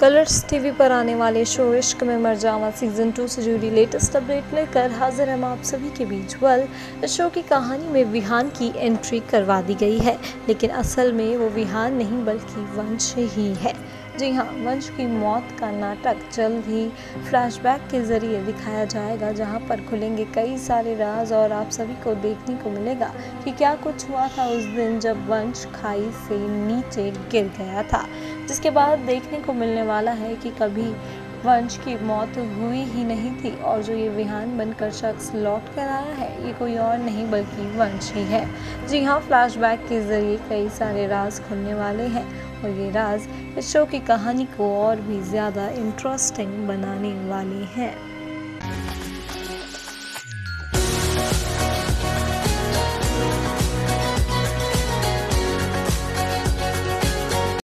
Colors TV पर आने वाले शो इश्क में मर जावा सीज़न टू से जुड़ी लेटेस्ट अपडेट लेकर हाजिर हम आप सभी के बीच वल इस शो की कहानी में विहान की एंट्री करवा दी गई है, लेकिन असल में वो विहान नहीं, बल्कि वंश ही है। जी हाँ वंश की मौत का नाटक जल्द ही फ्लैशबैक के ज़रिए दिखाया जाएगा, जहाँ पर खुलेंगे कई सारे राज और आप सभी को देखने को मिलेगा कि क्या कुछ हुआ था उस दिन जब वंश खाई से नीचे गिर गया था। जिसके बाद देखने को मिलने वाला है कि कभी वंश की मौत हुई ही नहीं थी और जो ये विहान बनकर शख्स लौट कर आया है, ये कोई और नहीं बल्कि वंश ही है। जी हाँ फ्लैशबैक के ज़रिए कई सारे राज खुलने वाले हैं और ये राज इस शो की कहानी को और भी ज़्यादा इंटरेस्टिंग बनाने वाली हैं।